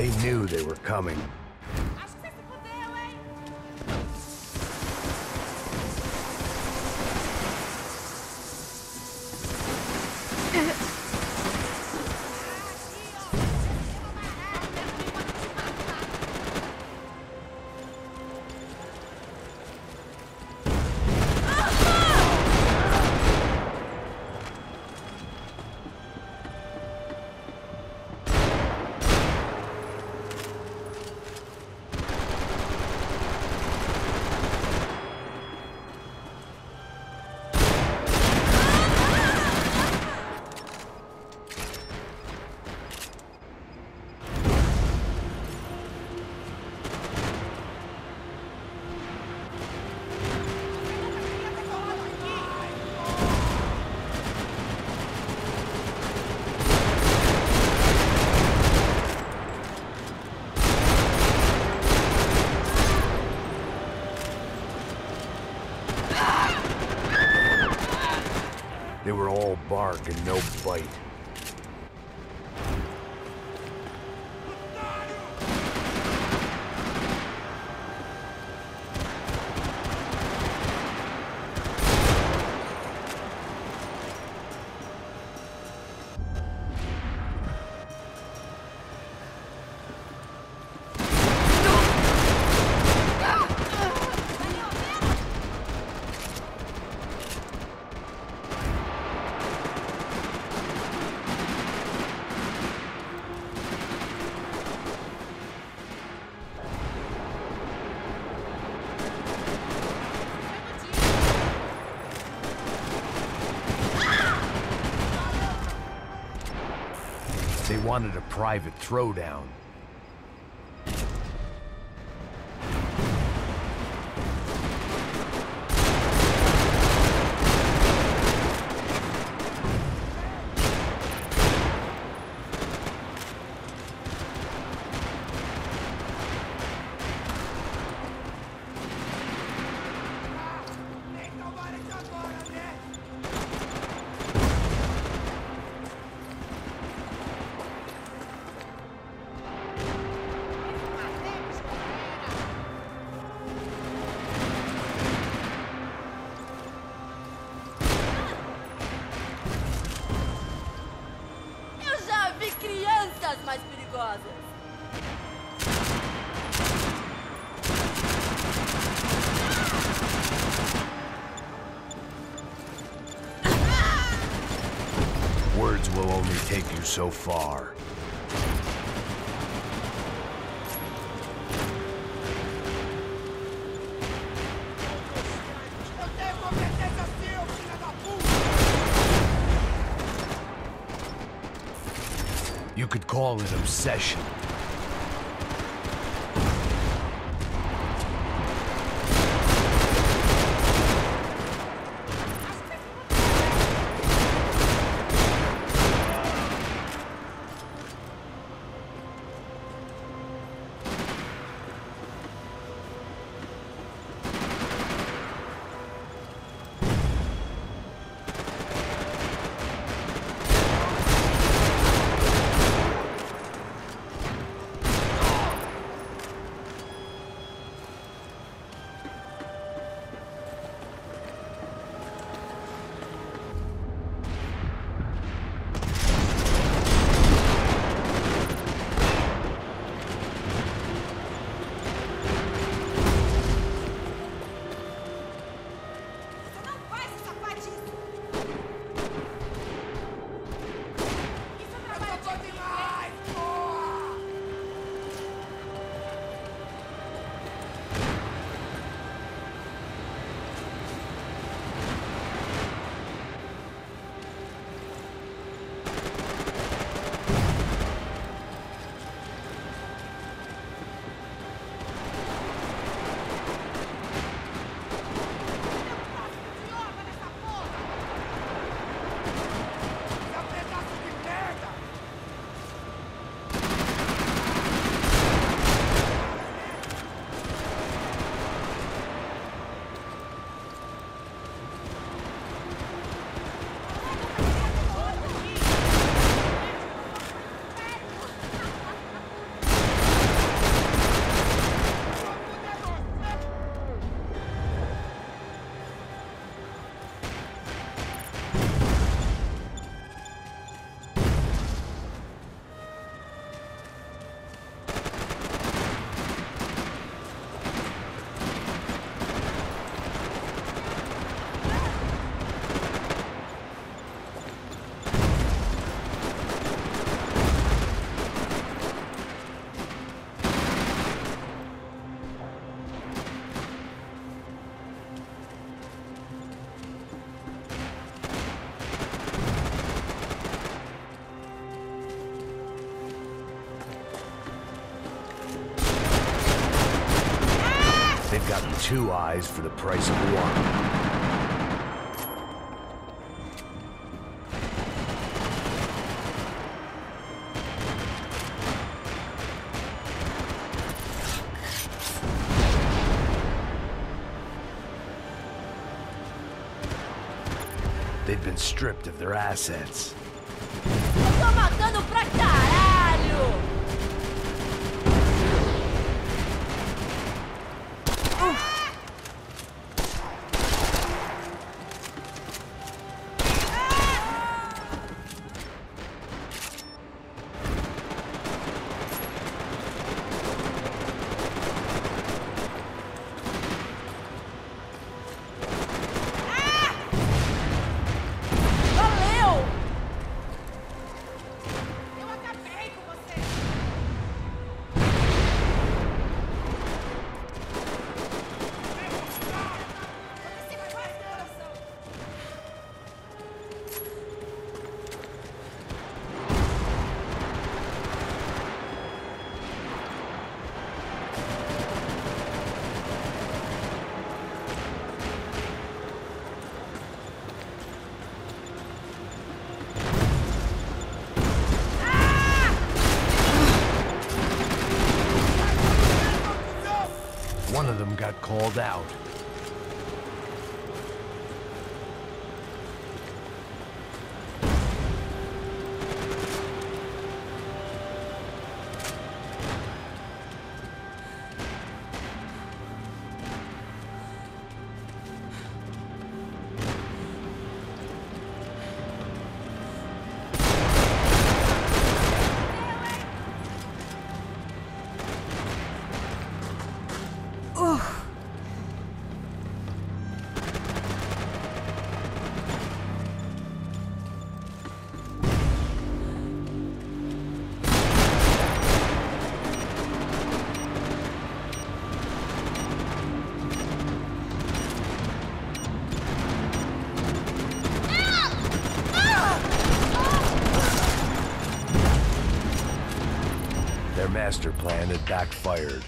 They knew they were coming. Bark and no bite. Wanted a private throwdown. Perigosas. Words will only take you so far. Could call it obsession. Two eyes for the price of one. They've been stripped of their assets. Got called out. Their master plan had backfired.